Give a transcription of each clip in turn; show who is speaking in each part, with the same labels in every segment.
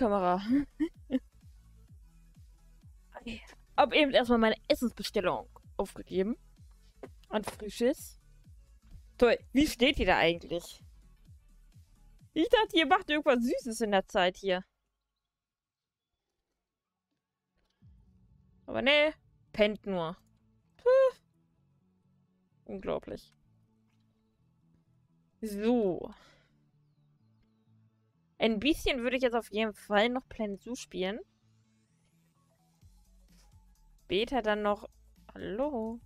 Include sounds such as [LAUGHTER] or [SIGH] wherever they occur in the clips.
Speaker 1: Kamera. Hab eben erstmal meine Essensbestellung aufgegeben. An Frisches. Toll. Wie steht ihr da eigentlich? Ich dachte, ihr macht irgendwas Süßes in der Zeit hier. Aber nee, pennt nur. Puh. Unglaublich. So. Ein bisschen würde ich jetzt auf jeden Fall noch Planet Zoo spielen. Später dann noch... Hallo?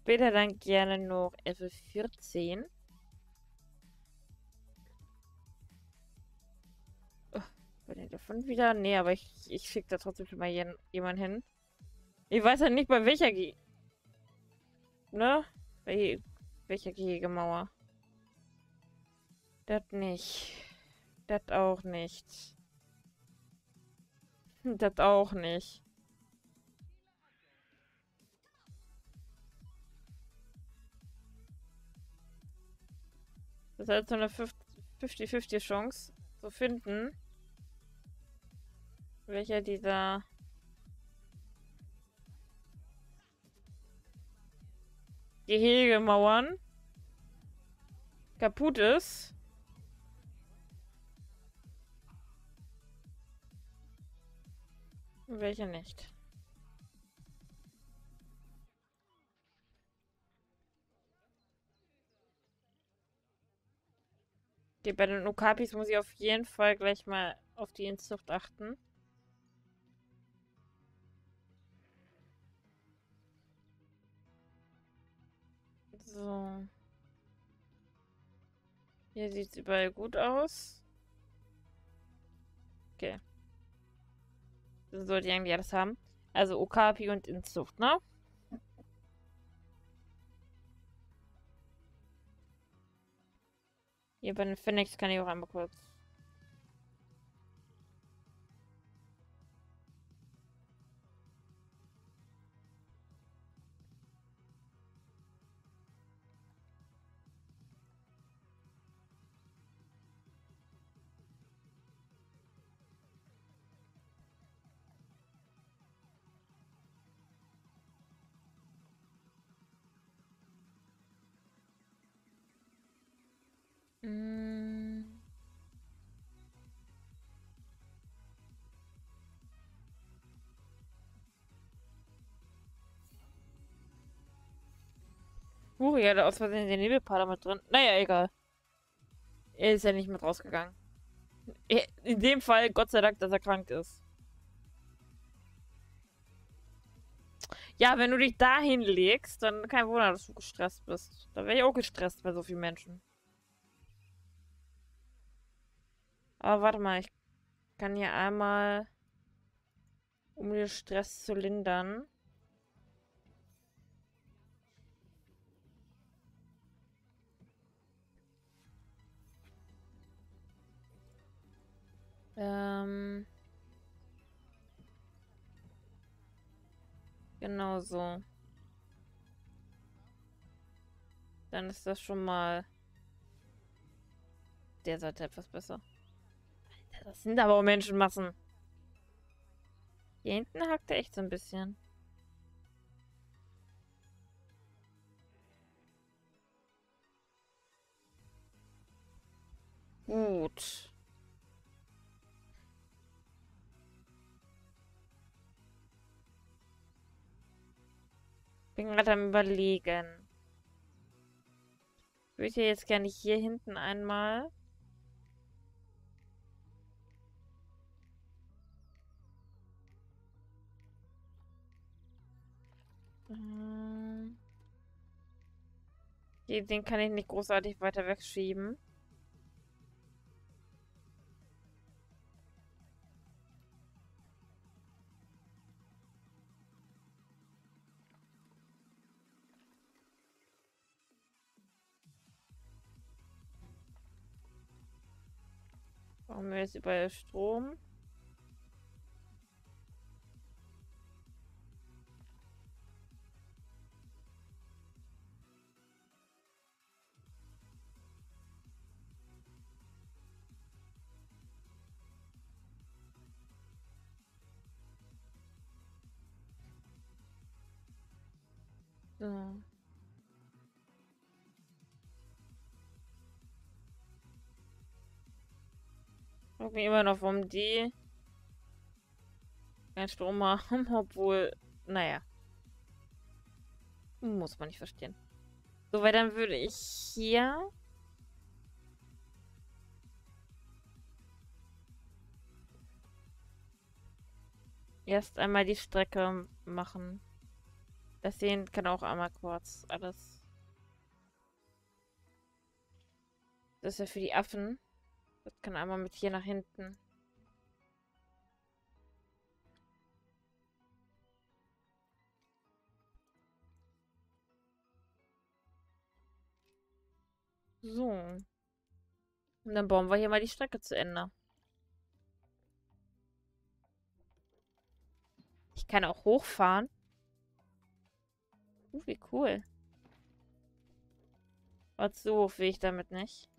Speaker 1: Später dann gerne noch F14. Bin ich davon wieder? Nee, aber ich, ich schicke da trotzdem schon mal jemanden hin. Ich weiß halt nicht, bei welcher Ge Ne? Bei welcher Gehegemauer. Das nicht. Das auch nicht. Das auch nicht. Das halt so eine 50-50 Chance zu finden welcher dieser Gehegemauern kaputt ist. Und welcher nicht. Okay, bei den Okapis muss ich auf jeden Fall gleich mal auf die Inzucht achten. So. Hier sieht es überall gut aus. Okay. Sollte eigentlich alles haben. Also Okapi und Inzucht, ne? Hier bei den Phoenix kann ich auch einmal kurz Mm. Uh, ja, da aus Versehen der Nebelpader mit drin. Naja, egal. Er ist ja nicht mit rausgegangen. In dem Fall, Gott sei Dank, dass er krank ist. Ja, wenn du dich dahin legst, dann kein Wunder, dass du gestresst bist. Da wäre ich auch gestresst bei so vielen Menschen. Aber warte mal, ich kann hier einmal, um den Stress zu lindern. Ähm. Genau so. Dann ist das schon mal der Seite etwas besser. Das sind aber auch Menschenmassen. Hier hinten hackt er echt so ein bisschen. Gut. Bin gerade am überlegen. Ich würde jetzt gerne hier hinten einmal Den kann ich nicht großartig weiter wegschieben. Brauchen wir jetzt überall Strom? Ich frage mich immer noch, warum die keinen Strom haben, [LAUGHS] obwohl, naja. Muss man nicht verstehen. So, weil dann würde ich hier erst einmal die Strecke machen. Das sehen kann auch einmal kurz alles. Das ist ja für die Affen. Das kann einmal mit hier nach hinten. So. Und dann bauen wir hier mal die Strecke zu Ende. Ich kann auch hochfahren. Uh, wie cool. Aber so will ich damit nicht.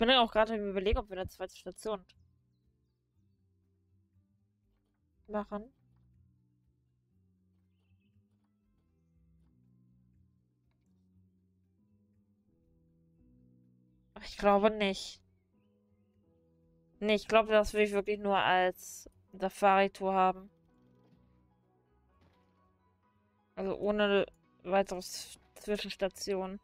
Speaker 1: Bin dann auch gerade im Überlegen, ob wir eine zweite Station machen. Ich glaube nicht. Nee, ich glaube, das will ich wirklich nur als Safari-Tour haben. Also ohne weitere Zwischenstationen.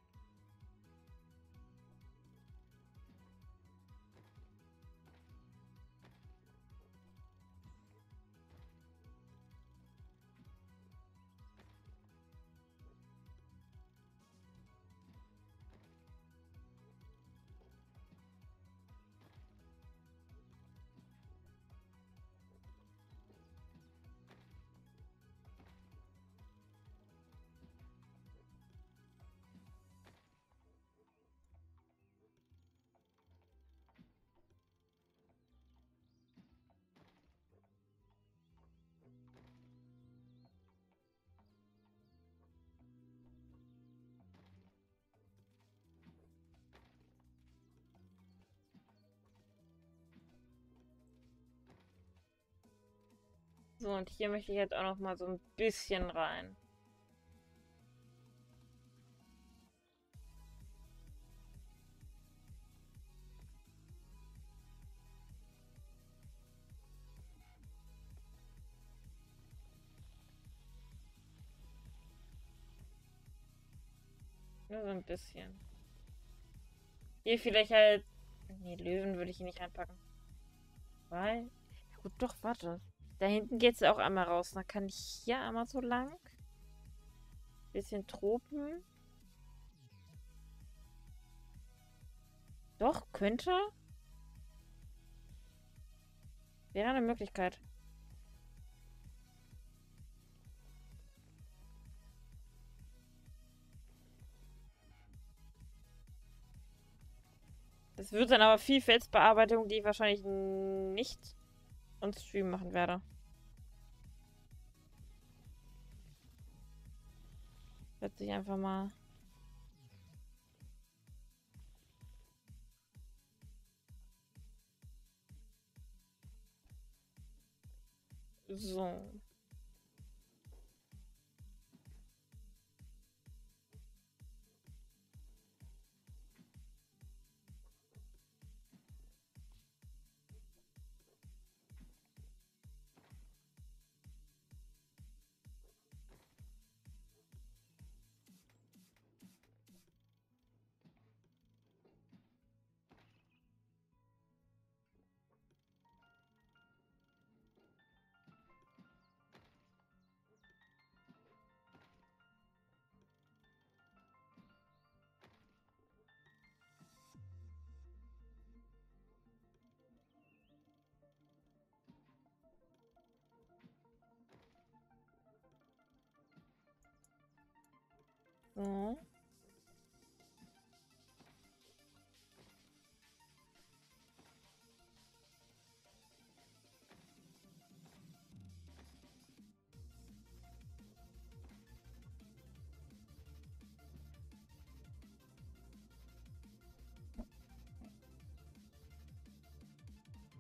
Speaker 1: So, und hier möchte ich jetzt auch noch mal so ein bisschen rein. Nur so ein bisschen. Hier vielleicht halt... Nee, Löwen würde ich hier nicht reinpacken. Weil... Ja gut, doch, warte. Da hinten geht es auch einmal raus. Dann kann ich hier einmal so lang. Bisschen Tropen. Doch, könnte. Wäre eine Möglichkeit. Das wird dann aber viel Felsbearbeitung, die ich wahrscheinlich nicht und Stream machen werde. Setze ich einfach mal. So. Oh.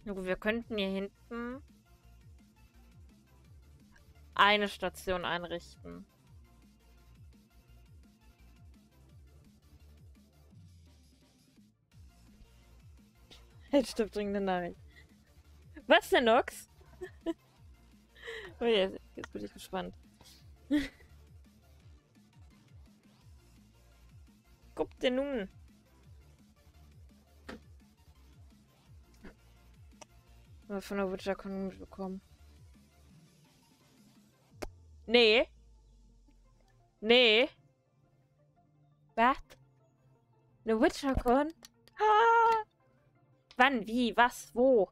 Speaker 1: Wir könnten hier hinten eine Station einrichten. Stirbt dringende Nachricht. Was denn, Nox? [LAUGHS] oh, jetzt, jetzt bin ich gespannt. [LAUGHS] Guck dir nun. Mal von der Witcher Con bekommen. Nee. Nee. Was? Eine WitcherCon? Ah. Wann? Wie? Was? Wo?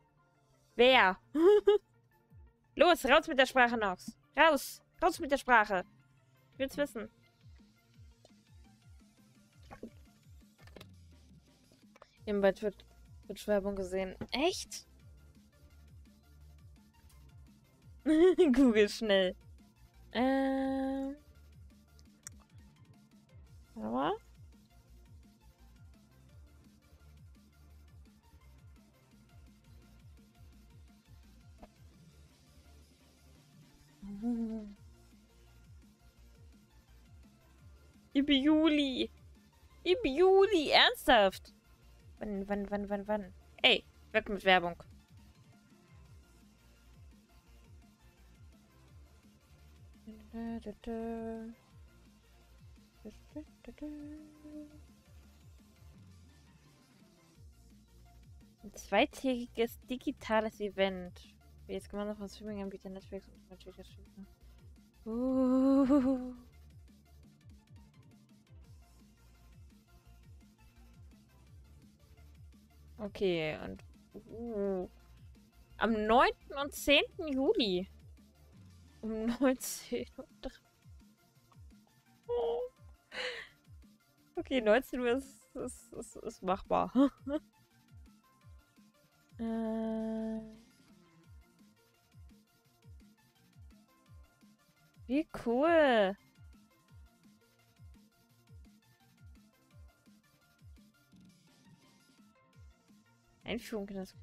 Speaker 1: Wer? [LAUGHS] Los, raus mit der Sprache, Nox. Raus. Raus mit der Sprache. Ich will's wissen. Haben bei Twitch-Werbung gesehen. Echt? [LAUGHS] Google schnell. Ähm. Aber. Im Juli. Im Juli, ernsthaft. Wann, wann, wann, wann, wann? Ey, weg mit Werbung. Ein zweitägiges digitales Event. Jetzt gemeinsam von Streaming-Anbieter Netflix und natürlich das Spiel. Uh. Okay, und uh. am 9. und 10. Juli um 19 Uhr. [LAUGHS] Okay, 19 Uhr ist, ist, ist, ist machbar. [LAUGHS] äh... Wie cool. Einführung in das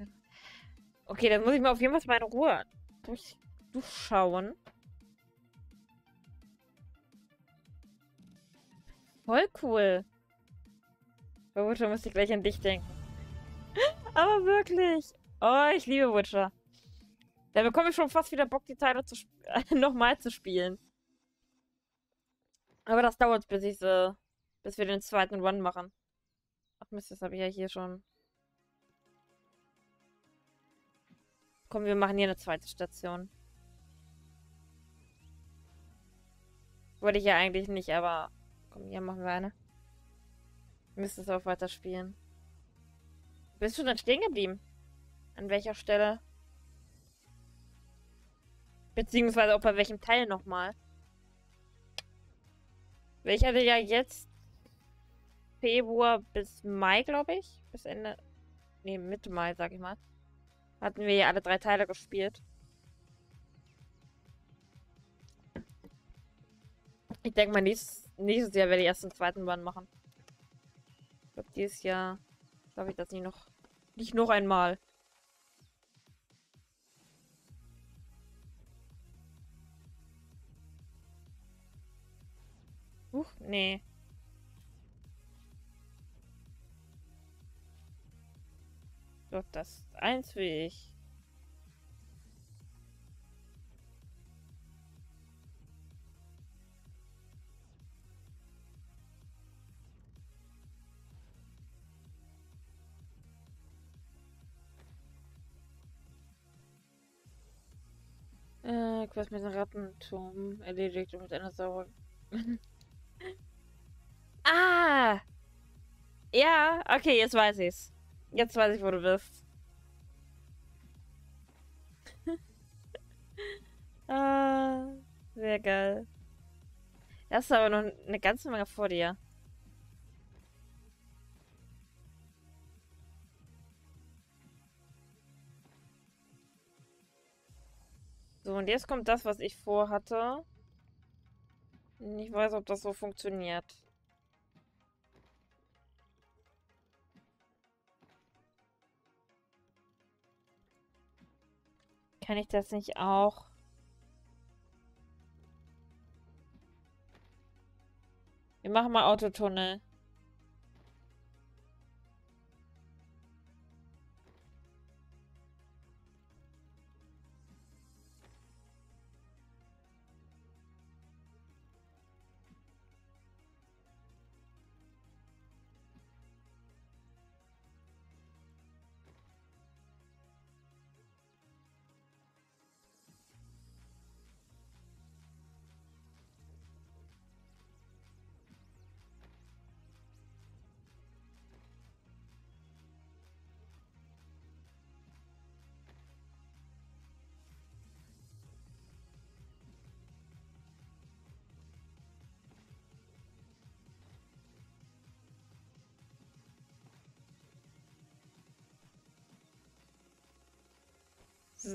Speaker 1: Okay, dann muss ich mal auf jeden Fall meine Ruhe durch, durchschauen. Voll cool. Bei Witcher muss ich gleich an dich denken. [LAUGHS] Aber wirklich. Oh, ich liebe Witcher. Da bekomme ich schon fast wieder Bock, die Teile zu [LAUGHS] nochmal zu spielen. Aber das dauert, bis ich so, bis wir den zweiten Run machen. Ach Mist, das habe ich ja hier schon. Komm, wir machen hier eine zweite Station. Wollte ich ja eigentlich nicht, aber Komm, hier machen wir eine. Müsste es auch weiter spielen. Bist du dann stehen geblieben? An welcher Stelle? Beziehungsweise auch bei welchem Teil nochmal? Ich hatte ja jetzt Februar bis Mai, glaube ich. Bis Ende. Ne, Mitte Mai, sag ich mal. Hatten wir ja alle drei Teile gespielt. Ich denke mal, nächstes Nächstes Jahr werde ich erst den zweiten Band machen. Ich glaube, dieses Jahr darf ich das nicht noch. Nicht noch einmal. Huch, nee. Doch, das eins will ich. Äh, Quest mit dem Rattenturm erledigt und mit einer Sauer. [LAUGHS] ah! Ja, okay, jetzt weiß ich's. Jetzt weiß ich, wo du bist. [LAUGHS] ah, sehr geil. Das ist aber noch eine ganze Menge vor dir. So, und jetzt kommt das, was ich vorhatte. Ich weiß, ob das so funktioniert. Kann ich das nicht auch... Wir machen mal Autotunnel.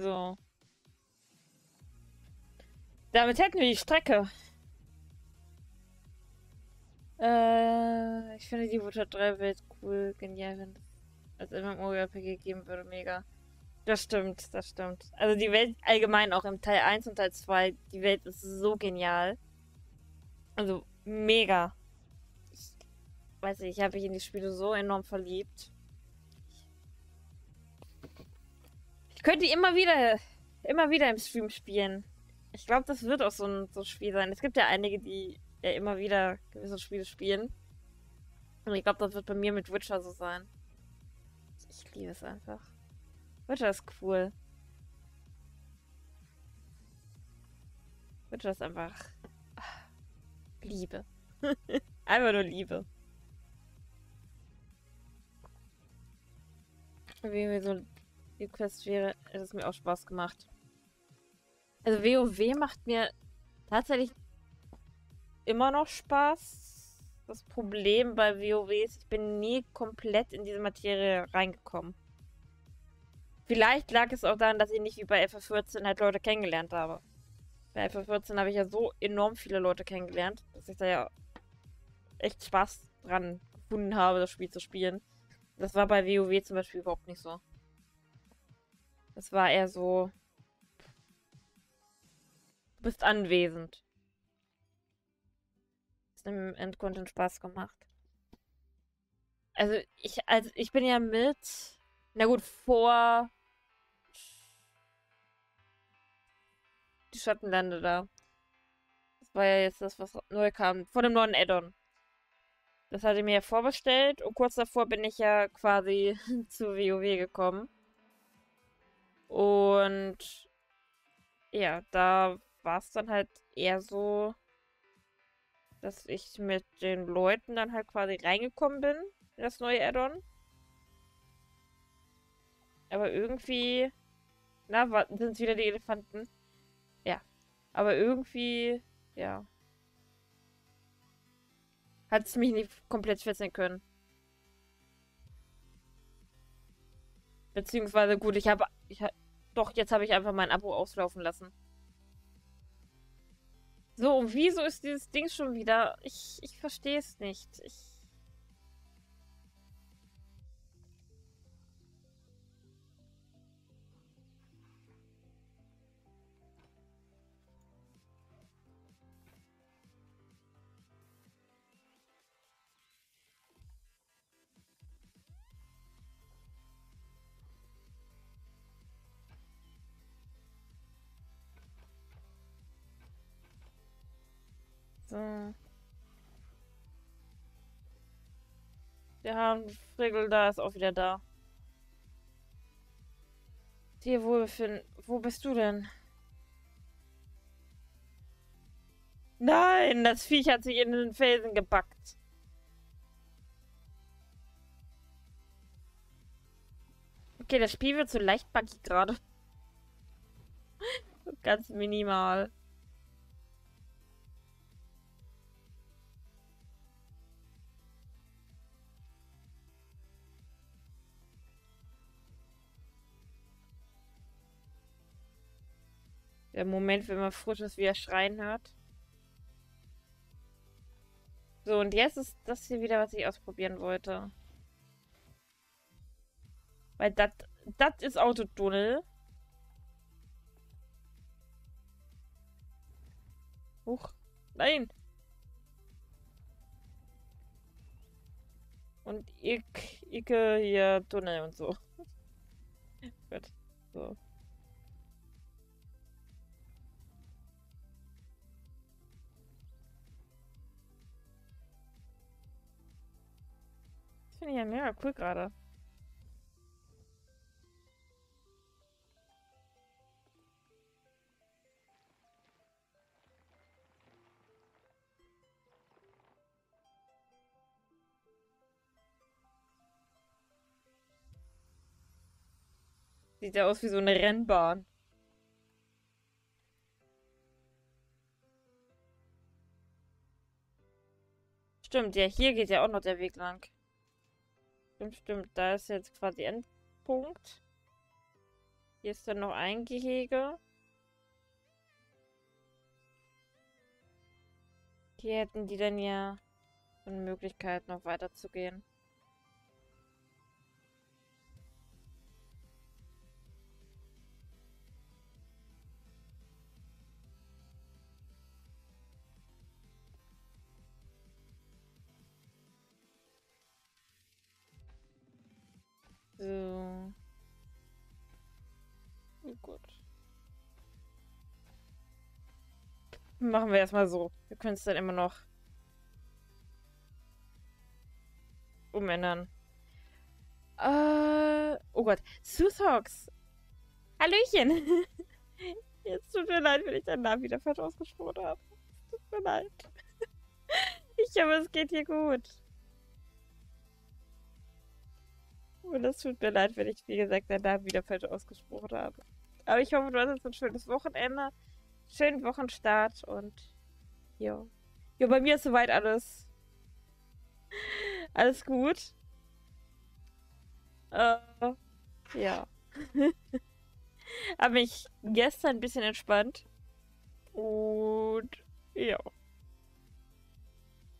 Speaker 1: So. Damit hätten wir die Strecke. Äh, ich finde die Wutter 3 Welt cool, genial, wenn es als MMORPG geben würde, mega. Das stimmt, das stimmt. Also die Welt allgemein auch im Teil 1 und Teil 2, die Welt ist so genial. Also mega. Ich weiß nicht, ich habe mich in die Spiele so enorm verliebt. Könnte die immer wieder, immer wieder im Stream spielen. Ich glaube, das wird auch so ein, so ein Spiel sein. Es gibt ja einige, die ja immer wieder gewisse Spiele spielen. Und ich glaube, das wird bei mir mit Witcher so sein. Ich liebe es einfach. Witcher ist cool. Witcher ist einfach Liebe. [LAUGHS] einfach nur Liebe. Wie wir so die Quest wäre, hätte es mir auch Spaß gemacht. Also WoW macht mir tatsächlich immer noch Spaß. Das Problem bei WoW ist, ich bin nie komplett in diese Materie reingekommen. Vielleicht lag es auch daran, dass ich nicht wie bei FF14 halt Leute kennengelernt habe. Bei FF14 habe ich ja so enorm viele Leute kennengelernt, dass ich da ja echt Spaß dran gefunden habe, das Spiel zu spielen. Das war bei WoW zum Beispiel überhaupt nicht so. Es war eher so. Du bist anwesend. Ist im Endcontent Spaß gemacht. Also ich, also ich bin ja mit. Na gut, vor. Die Schattenlande da. Das war ja jetzt das, was neu kam. Vor dem neuen Addon. Das hatte ich mir ja vorbestellt und kurz davor bin ich ja quasi [LAUGHS] zu WoW gekommen. Und ja, da war es dann halt eher so, dass ich mit den Leuten dann halt quasi reingekommen bin in das neue Addon. Aber irgendwie, na, sind es wieder die Elefanten? Ja. Aber irgendwie, ja. Hat es mich nicht komplett fesseln können. Beziehungsweise, gut, ich habe. Ich hab, doch, jetzt habe ich einfach mein Abo auslaufen lassen. So, und wieso ist dieses Ding schon wieder? Ich, ich verstehe es nicht. Ich. So. Der Harnfregel da ist auch wieder da. Dir wohlbefinden. Wo bist du denn? Nein, das Viech hat sich in den Felsen gepackt. Okay, das Spiel wird so leicht buggy gerade. [LAUGHS] Ganz minimal. Der Moment, wenn man frisches wieder schreien hört. So, und jetzt ist das hier wieder, was ich ausprobieren wollte. Weil das ist Autotunnel. Huch. Nein. Und ich, ich hier Tunnel und so. [LAUGHS] Gut. So. Das finde ich ja mega cool gerade. Sieht ja aus wie so eine Rennbahn. Stimmt, ja, hier geht ja auch noch der Weg lang. Stimmt, stimmt. Da ist jetzt quasi Endpunkt. Hier ist dann noch ein Gehege. Hier hätten die dann ja eine Möglichkeit, noch weiter So. Gut. Machen wir erstmal so. Wir können es dann immer noch umändern. Äh, oh Gott. Sushox. Hallöchen. [LAUGHS] Jetzt tut mir leid, wenn ich deinen Namen wieder falsch ausgesprochen habe. Tut mir leid. [LAUGHS] Ich hoffe, es geht hier gut. Und es tut mir leid, wenn ich, wie gesagt, deinen Namen wieder falsch ausgesprochen habe. Aber ich hoffe, du hast jetzt ein schönes Wochenende, schönen Wochenstart und ja. Ja, bei mir ist soweit alles. Alles gut. Äh, ja. [LAUGHS] Habe mich gestern ein bisschen entspannt. Und ja.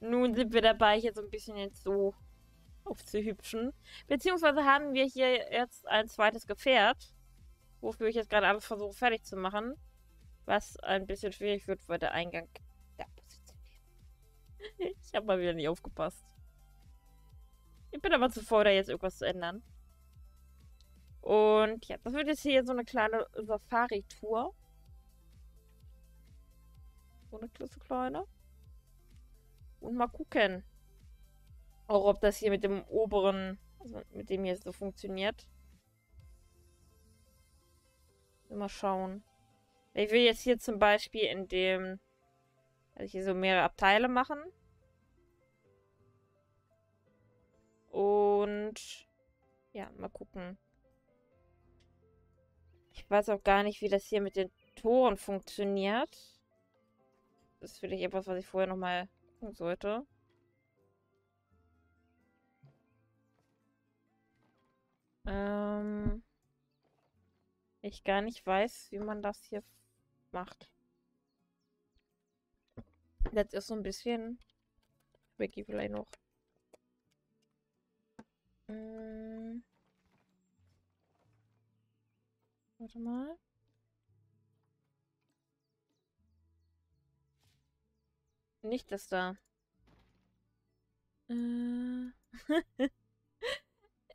Speaker 1: Nun sind wir dabei, hier so ein bisschen jetzt so aufzuhübschen. Beziehungsweise haben wir hier jetzt ein zweites Gefährt, wofür ich jetzt gerade alles versuche fertig zu machen. Was ein bisschen schwierig wird, weil der Eingang da positioniert. [LAUGHS] Ich habe mal wieder nicht aufgepasst. Ich bin aber zu faul, da jetzt irgendwas zu ändern. Und ja, das wird jetzt hier so eine kleine Safari-Tour. So eine kleine. Und mal gucken. Auch ob das hier mit dem oberen, also mit dem hier so funktioniert. Mal schauen. Ich will jetzt hier zum Beispiel in dem, also hier so mehrere Abteile machen. Und ja, mal gucken. Ich weiß auch gar nicht, wie das hier mit den Toren funktioniert. Das ist vielleicht etwas, was ich vorher nochmal gucken sollte. Ähm, ich gar nicht weiß, wie man das hier macht. Jetzt ist so ein bisschen Wiki vielleicht noch. Ähm, warte mal. Nicht das da. Äh. [LAUGHS]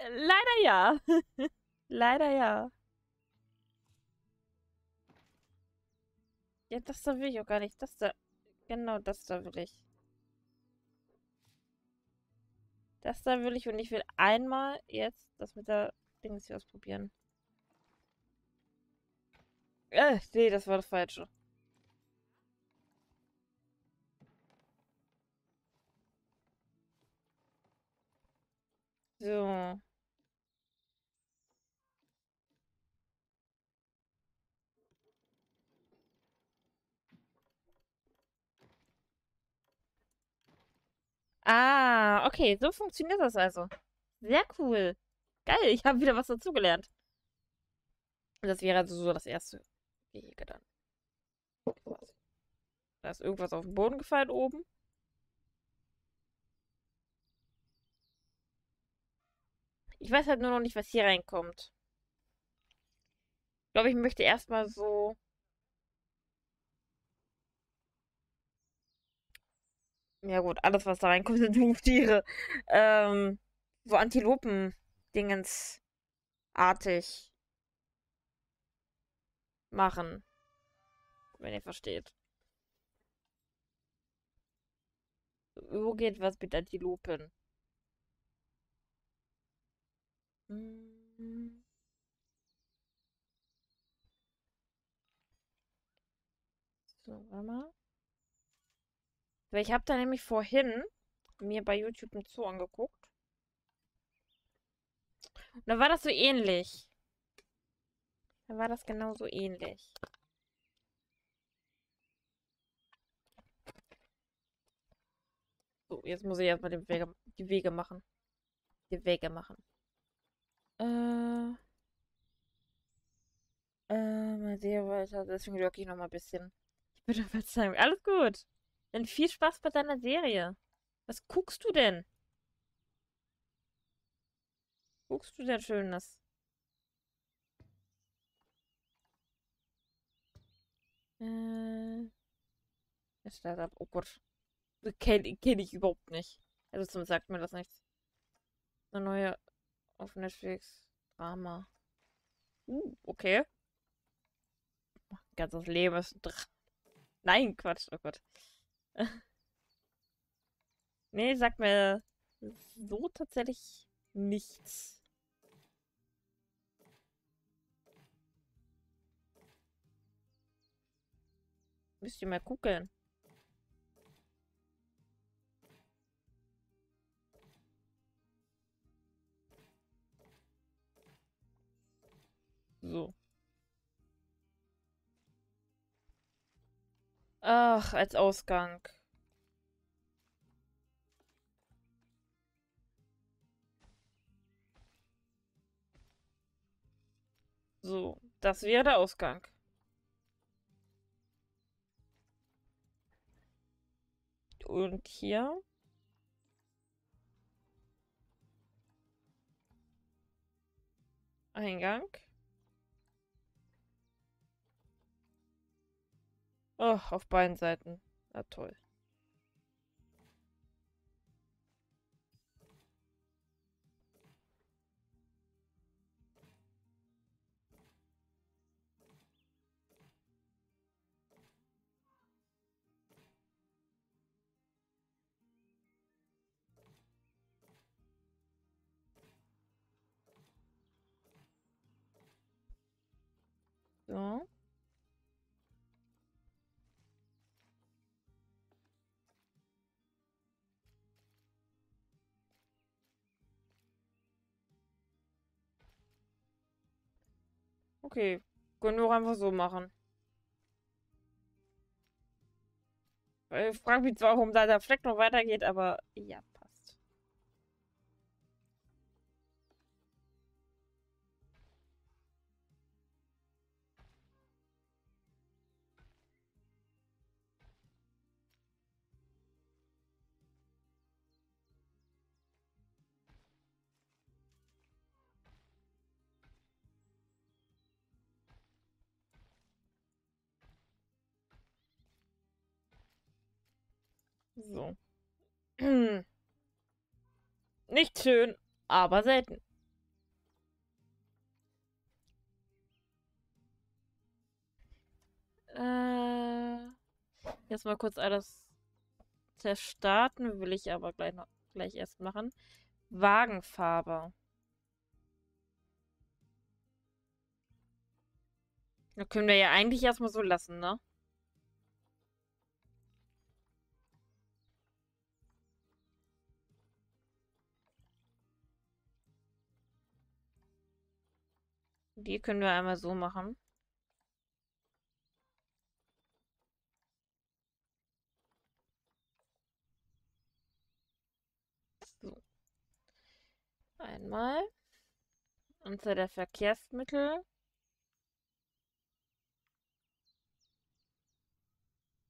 Speaker 1: Leider ja. [LAUGHS] Leider ja. Ja, das da will ich auch gar nicht. Das da. Genau, das da will ich. Das da will ich und ich will einmal jetzt das mit der Dings hier ausprobieren. Äh, nee, das war das Falsche. So. Ah, okay, so funktioniert das also. Sehr cool. Geil, ich habe wieder was dazugelernt. Das wäre also so das erste Gehege dann. Da ist irgendwas auf den Boden gefallen oben. Ich weiß halt nur noch nicht, was hier reinkommt. Ich glaube, ich möchte erstmal so. Ja gut, alles, was da reinkommt, sind Huftiere. [LAUGHS] Ähm, so Antilopen-Dingens artig machen. Wenn ihr versteht. Wo geht was mit Antilopen? So, warte mal. Weil ich habe da nämlich vorhin mir bei YouTube ein Zoo angeguckt. Und da war das so ähnlich. Da war das genauso ähnlich. So, jetzt muss ich erstmal die Wege, die Wege machen. Die Wege machen. Äh. Äh, mal sehen weiter. Deswegen locke ich noch mal ein bisschen. Ich bitte Verzeihung. Alles gut. Dann viel Spaß bei deiner Serie. Was guckst du denn? Guckst du denn Schönes? Äh. Startup. Oh Gott. Kenne kenn ich überhaupt nicht. Also zumindest sagt mir das nichts. Eine neue auf Netflix Drama. Uh, okay. Ganzes Leben ist Dra Nein, Quatsch, oh Gott. [LAUGHS] nee, sagt mir so tatsächlich nichts. Müsst ihr mal gucken. So. Ach, als Ausgang. So, das wäre der Ausgang. Und hier. Eingang. Oh, auf beiden Seiten. Na toll. So. Okay. Können wir auch einfach so machen. Ich frage mich zwar, warum da der Fleck noch weitergeht, aber ja. Nicht schön, aber selten. Äh, jetzt mal kurz alles zerstarten, will ich aber gleich noch gleich erst machen. Wagenfarbe. Da können wir ja eigentlich erstmal so lassen, ne? Die können wir einmal so machen. So. Einmal. Anzahl der Verkehrsmittel.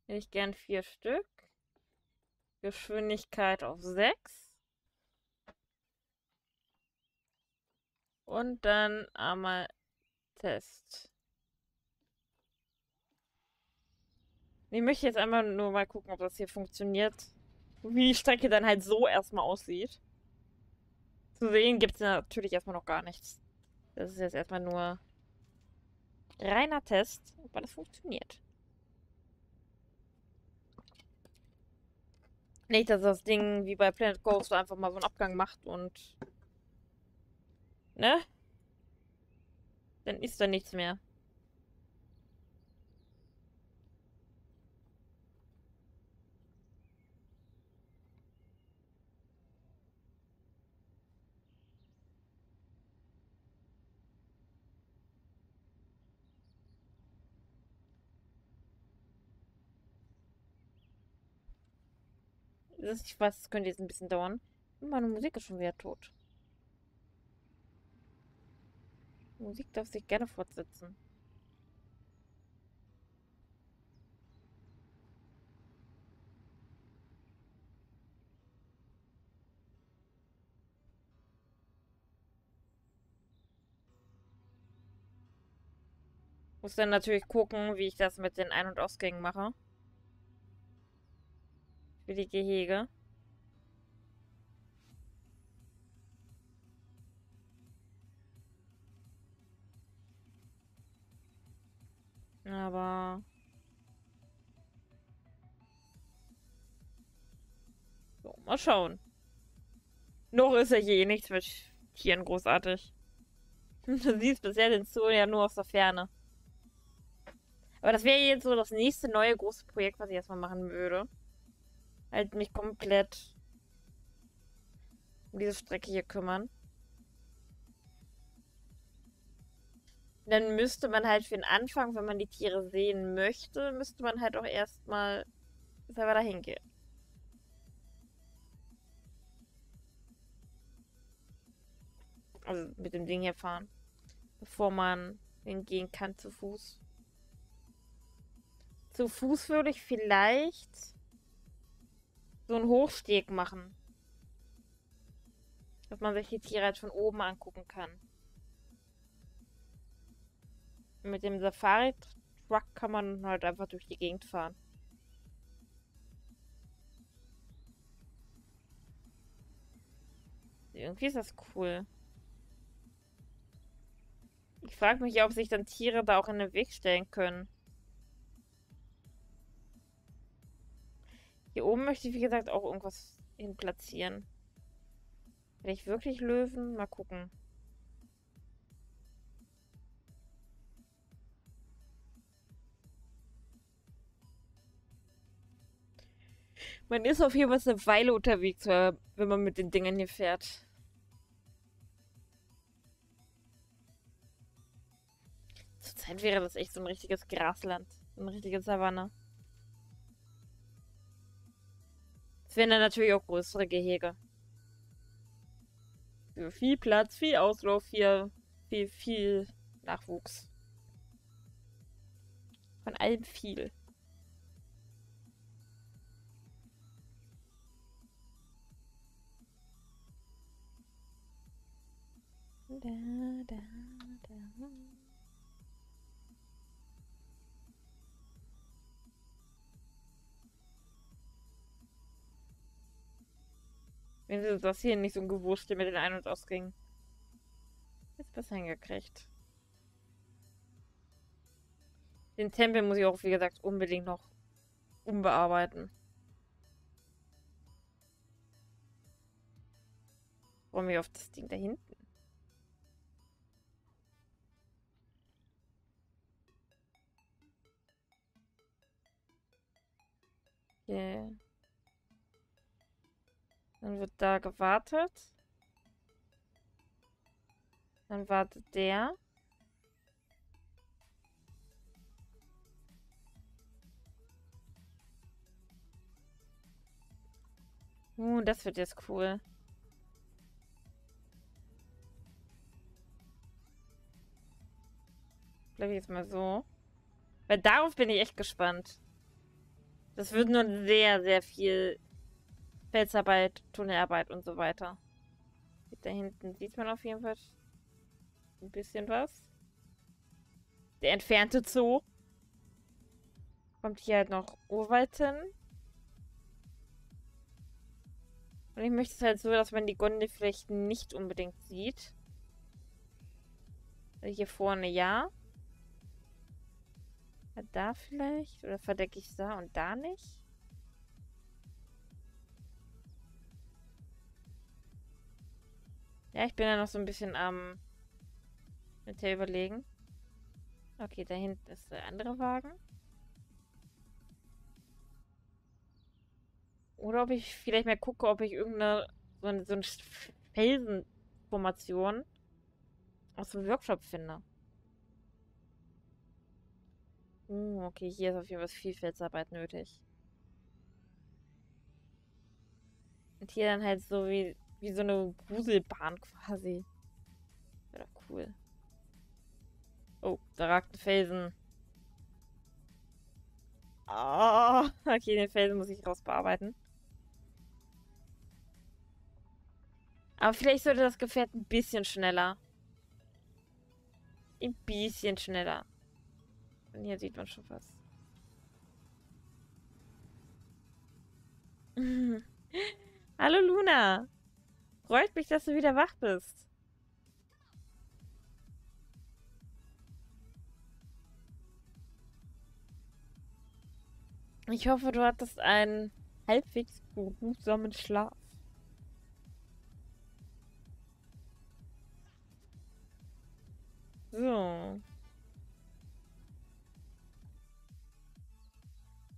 Speaker 1: Ich gern vier Stück. Geschwindigkeit auf sechs. Und dann einmal Test. Ich möchte jetzt einmal nur mal gucken, ob das hier funktioniert. Wie die Strecke dann halt so erstmal aussieht. Zu sehen gibt es natürlich erstmal noch gar nichts. Das ist jetzt erstmal nur reiner Test, ob alles funktioniert. Nicht, dass das Ding wie bei Planet Ghost einfach mal so einen Abgang macht und. Ne? Dann ist da nichts mehr. ich weiß, es könnte jetzt ein bisschen dauern. Meine Musik ist schon wieder tot. Musik darf sich gerne fortsetzen. Muss dann natürlich gucken, wie ich das mit den Ein- und Ausgängen mache. Für die Gehege. Aber... So, mal schauen. Noch ist ja hier nichts mit Tieren großartig. [LAUGHS] Du siehst bisher den Zoo ja nur aus der Ferne. Aber das wäre jetzt so das nächste neue große Projekt, was ich erstmal machen würde. Halt mich komplett um diese Strecke hier kümmern. Dann müsste man halt für den Anfang, wenn man die Tiere sehen möchte, müsste man halt auch erstmal selber dahin gehen. Also mit dem Ding hier fahren. Bevor man hingehen kann zu Fuß. Zu Fuß würde ich vielleicht so einen Hochsteg machen. Dass man sich die Tiere halt von oben angucken kann. Mit dem Safari-Truck kann man halt einfach durch die Gegend fahren. Irgendwie ist das cool. Ich frage mich, ob sich dann Tiere da auch in den Weg stellen können. Hier oben möchte ich, wie gesagt, auch irgendwas hin platzieren. Will ich wirklich Löwen? Mal gucken. Man ist auf jeden Fall eine Weile unterwegs, wenn man mit den Dingen hier fährt. Zurzeit wäre das echt so ein richtiges Grasland. Eine richtige Savanne. Es wären dann natürlich auch größere Gehege. Für viel Platz, viel Auslauf, viel, viel, viel Nachwuchs. Von allem viel. Da, da, da. Wenn sie das hier nicht so ein Gewurstel mit den Ein- und Ausgängen. Jetzt besser hingekriegt. Den Tempel muss ich auch, wie gesagt, unbedingt noch umbearbeiten. Freue mich auf das Ding da hinten. Okay. Dann wird da gewartet. Dann wartet der. Uh, das wird jetzt cool. Bleib jetzt mal so. Weil darauf bin ich echt gespannt. Das wird nur sehr, sehr viel Felsarbeit, Tunnelarbeit und so weiter. Da hinten sieht man auf jeden Fall ein bisschen was. Der entfernte Zoo. Kommt hier halt noch Urwald hin. Und ich möchte es halt so, dass man die Gondel vielleicht nicht unbedingt sieht. Hier vorne ja. Da vielleicht? Oder verdecke ich da und da nicht? Ja, ich bin ja noch so ein bisschen am mit der überlegen. Okay, da hinten ist der andere Wagen. Oder ob ich vielleicht mal gucke, ob ich irgendeine so eine, so eine Felsenformation aus dem Workshop finde. Uh, okay, hier ist auf jeden Fall viel Felsarbeit nötig. Und hier dann halt so wie, wie so eine Gruselbahn quasi. Wäre doch cool. Oh, da ragt ein Felsen. Oh, [LAUGHS] okay, den Felsen muss ich rausbearbeiten. Aber vielleicht sollte das Gefährt ein bisschen schneller. Ein bisschen schneller. Und hier sieht man schon was. [LAUGHS] Hallo Luna. Freut mich, dass du wieder wach bist. Ich hoffe, du hattest einen halbwegs beruhsamen Schlaf. So.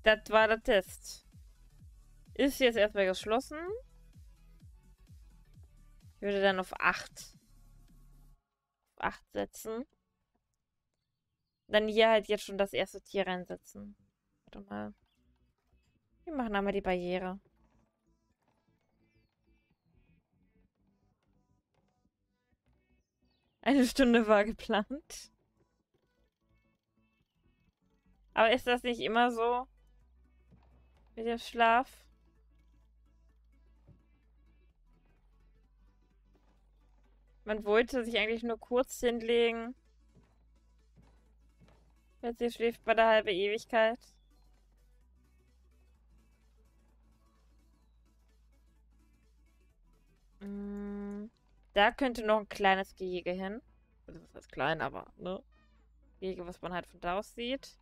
Speaker 1: Das war der Test. Ist jetzt erstmal geschlossen. Ich würde dann auf 8. Auf 8 setzen. Dann hier halt jetzt schon das erste Tier reinsetzen. Warte mal. Wir machen einmal die Barriere. Eine Stunde war geplant. Aber ist das nicht immer so? Mit dem Schlaf? Man wollte sich eigentlich nur kurz hinlegen. Jetzt sie schläft bei der halbe Ewigkeit. Mm, da könnte noch ein kleines Gehege hin. Also das ist klein, aber, ne? Gehege, was man halt von da aus sieht.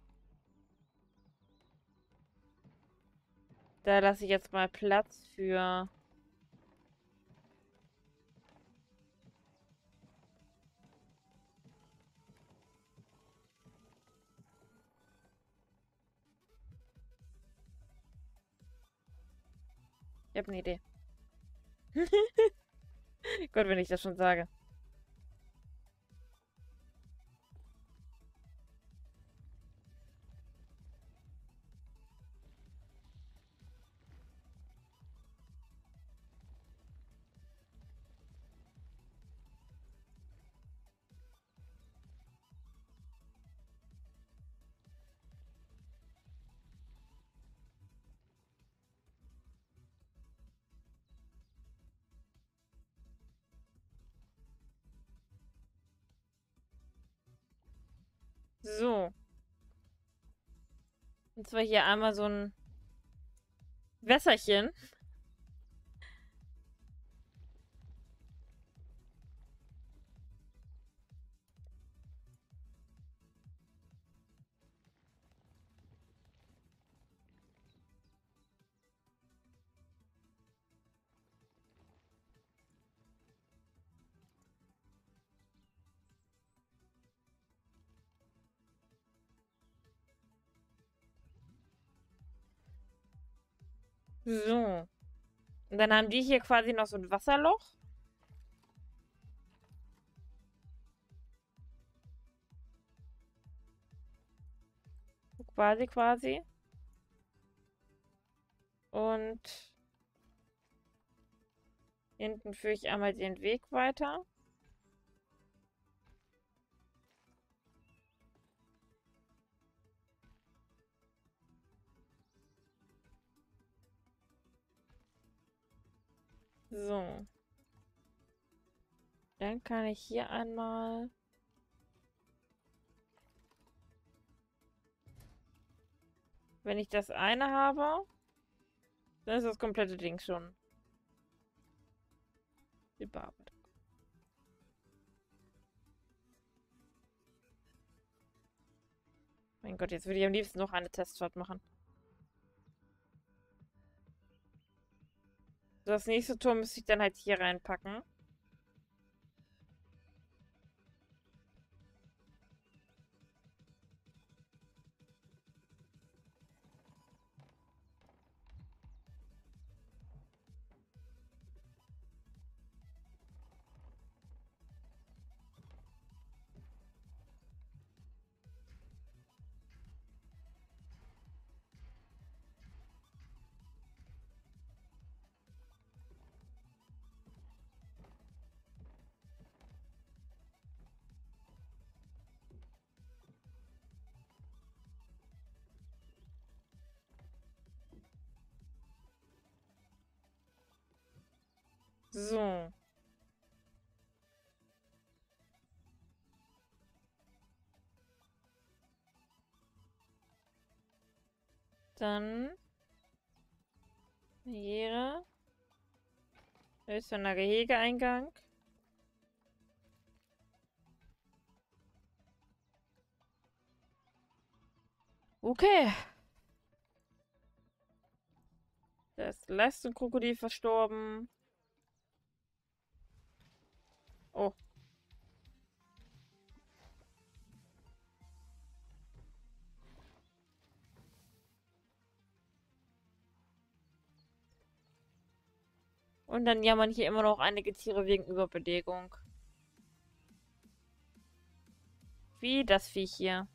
Speaker 1: Da lasse ich jetzt mal Platz für... Ich habe eine Idee. [LAUGHS] Gott, wenn ich das schon sage. So. Und zwar hier einmal so ein Wässerchen. So. Und dann haben die hier quasi noch so ein Wasserloch. Quasi, quasi. Und hinten führe ich einmal den Weg weiter. So. Dann kann ich hier einmal... Wenn ich das eine habe, dann ist das komplette Ding schon überarbeitet. Mein Gott, jetzt würde ich am liebsten noch eine Testfahrt machen. Das nächste Tor müsste ich dann halt hier reinpacken. So. Dann Barriere. Höchster Gehegeeingang. Okay. Das Leistenkrokodil verstorben. Oh. Und dann jammern hier immer noch einige Tiere wegen Überbelegung. Wie das Viech hier.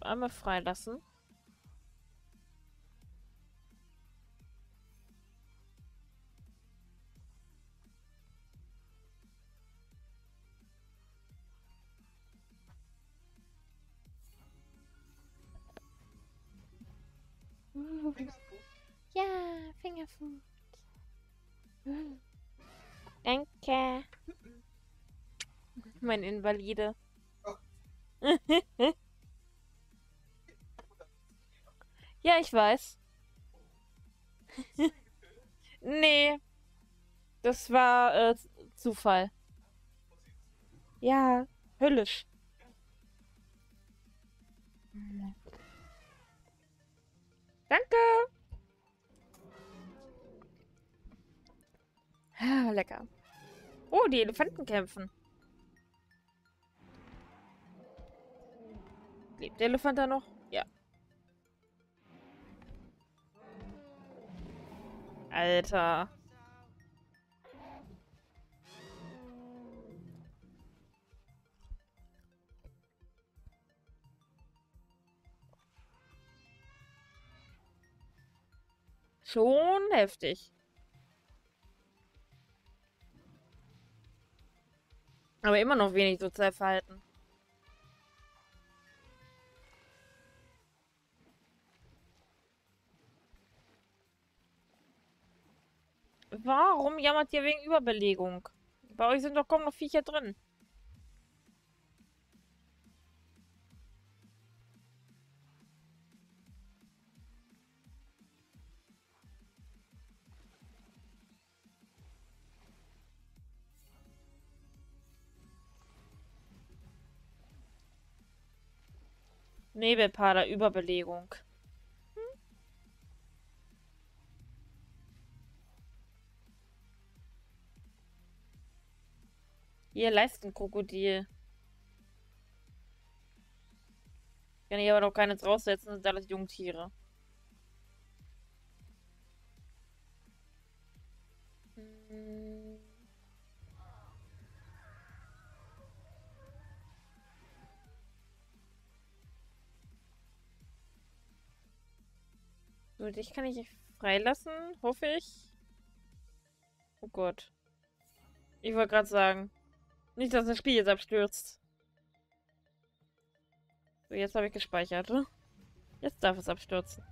Speaker 1: Einmal freilassen. Ja, Fingerfood. Danke. Mein Invalide. [LAUGHS] ja, ich weiß. [LAUGHS] nee. Das war äh, Zufall. Ja, höllisch. Danke. Lecker. Oh, die Elefanten kämpfen. Lebt der Elefant da noch? Ja. Alter. Schon heftig. Aber immer noch wenig Sozialverhalten. Warum jammert ihr wegen Überbelegung? Bei euch sind doch kaum noch Viecher drin. Nebelpader Überbelegung. Hm? Hier, Leistenkrokodil. Kann ich aber noch keines raussetzen, das sind alles Jungtiere. So, dich kann ich freilassen, hoffe ich. Oh Gott. Ich wollte gerade sagen. Nicht, dass das Spiel jetzt abstürzt. So, jetzt habe ich gespeichert. Jetzt darf es abstürzen.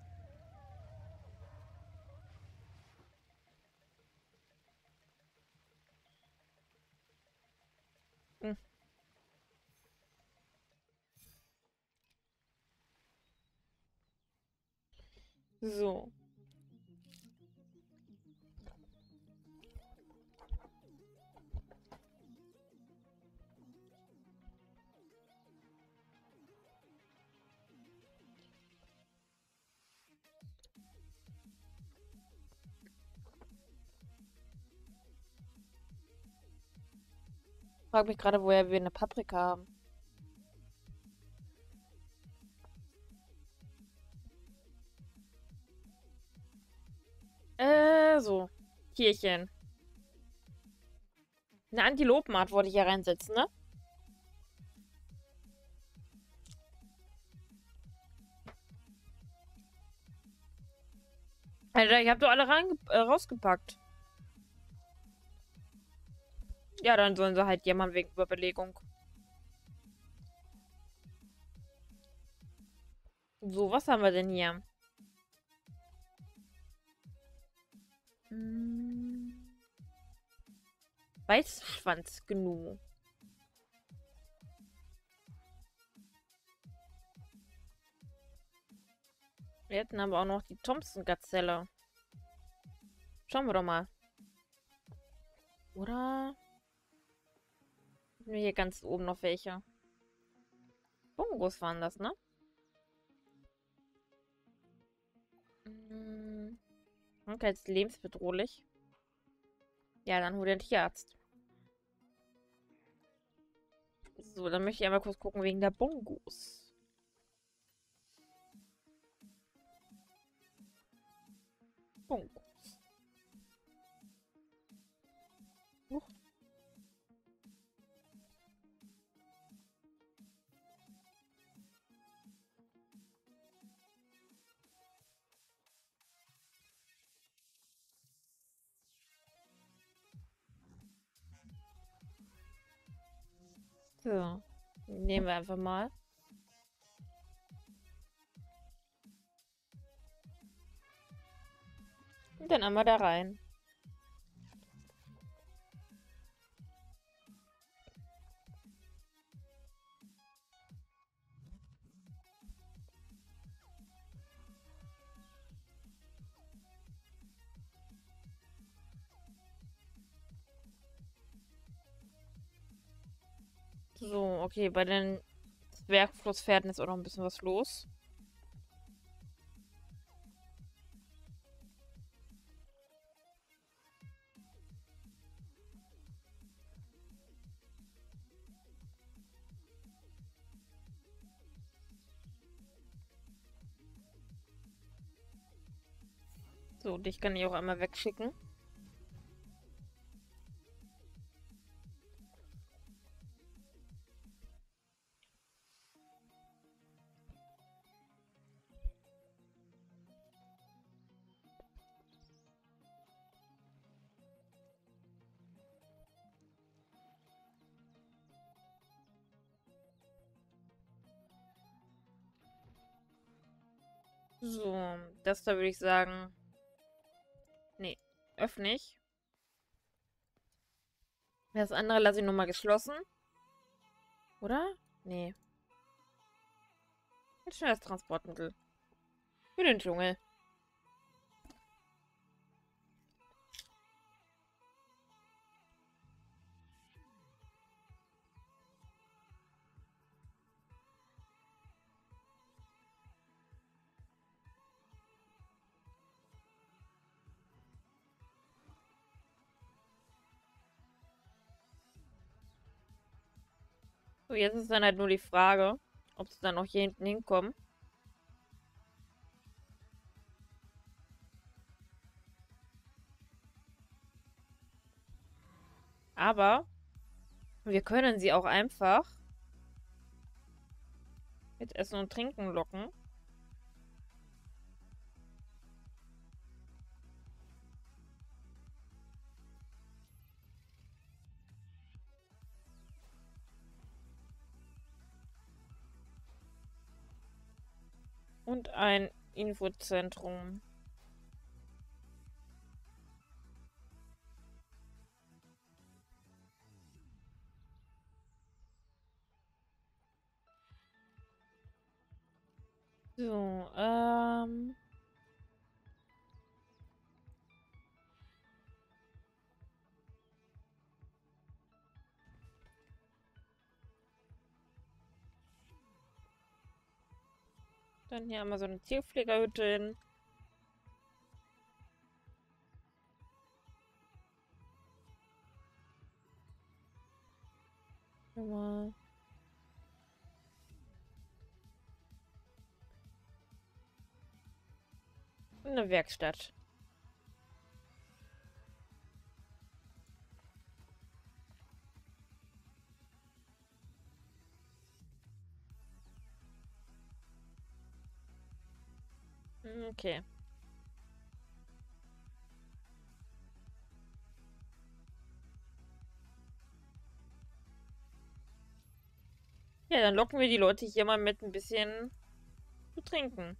Speaker 1: So. frage mich gerade, woher wir eine Paprika haben. Äh, so. Tierchen. Eine Antilopenart wollte ich hier reinsetzen, ne? Alter, ich hab doch alle äh, rausgepackt. Ja, dann sollen sie halt jammern wegen Überbelegung. So, was haben wir denn hier? Hm. Weißschwanzgnu. Wir hätten aber auch noch die Thompson-Gazelle. Schauen wir doch mal. Oder? Hier ganz oben noch welche. Bongos waren das, ne? Hm. Okay, jetzt lebensbedrohlich. Ja, dann hol den Tierarzt. So, dann möchte ich einmal kurz gucken wegen der Bongos. Bongos. So. Nehmen wir einfach mal. Und dann einmal da rein. Okay, bei den Zwergflusspferden ist auch noch ein bisschen was los. So, dich kann ich auch einmal wegschicken. Das da würde ich sagen. Nee, öffne ich. Das andere lasse ich nochmal geschlossen. Oder? Nee. Ein schnelles Transportmittel. Für den Dschungel. Jetzt ist dann halt nur die Frage, ob sie dann noch hier hinten hinkommen. Aber wir können sie auch einfach mit Essen und Trinken locken. Und ein Infozentrum. So, ähm... Dann hier einmal so eine Tierpflegerhütte hin. Eine Werkstatt. Okay. Ja, dann locken wir die Leute hier mal mit ein bisschen zu trinken.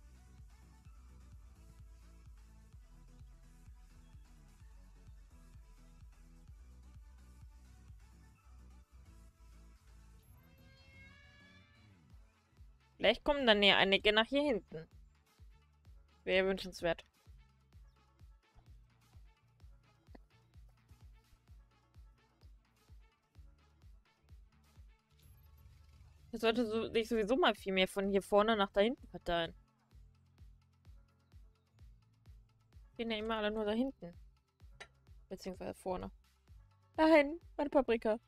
Speaker 1: Vielleicht kommen dann ja einige nach hier hinten. Wäre wünschenswert. Ich sollte so, sich sowieso mal viel mehr von hier vorne nach da hinten verteilen. Gehen ja immer alle nur da hinten. Beziehungsweise vorne. Nein, meine Paprika.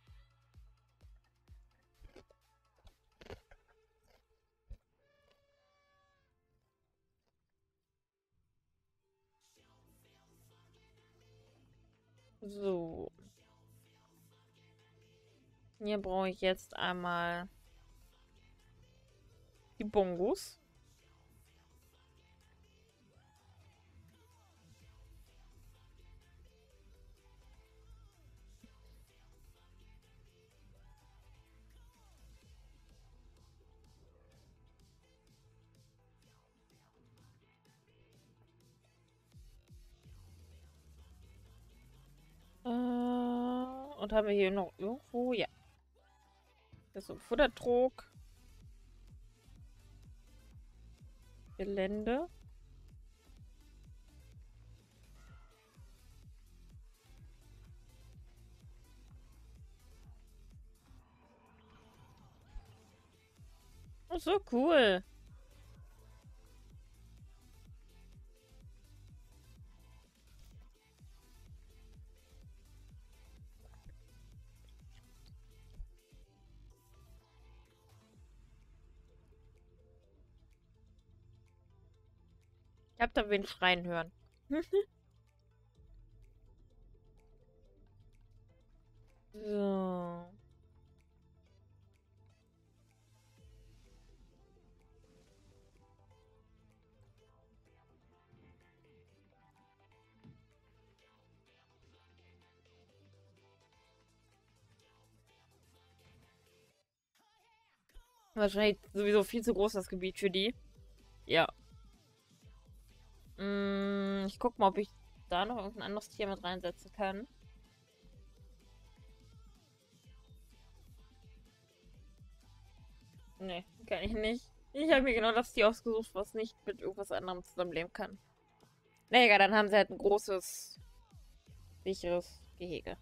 Speaker 1: So. Hier brauche ich jetzt einmal die Bongos. Äh, und haben wir hier noch irgendwo, ja. Das ist so Futtertrog. Gelände. Oh, so cool. Ich hab da wen schreien hören. [LAUGHS] so. Wahrscheinlich sowieso viel zu groß das Gebiet für die. Ja. Mm, ich guck mal, ob ich da noch irgendein anderes Tier mit reinsetzen kann. Nee, kann ich nicht. Ich habe mir genau das Tier ausgesucht, was nicht mit irgendwas anderem zusammenleben kann. Na egal, dann haben sie halt ein großes, sicheres Gehege.